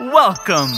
Welcome!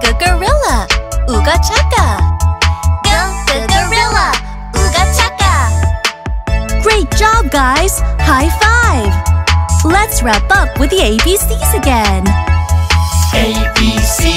g gorilla, uga chaka. Go g gorilla, uga chaka. Great job, guys! High five! Let's wrap up with the ABCs again. ABC.